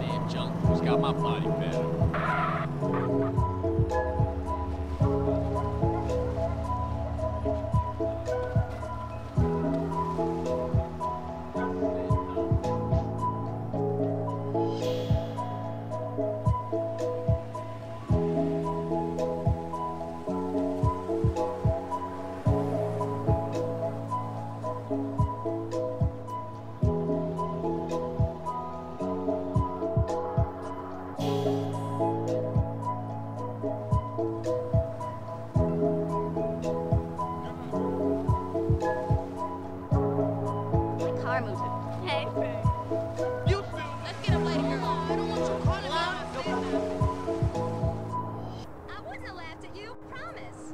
Damn junk. Just got my body better. I it. Hey. You. Let's get a lady girl. I don't want you calling me. I wasn't laughed at you. Promise.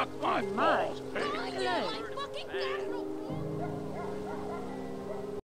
not my fault. Hey.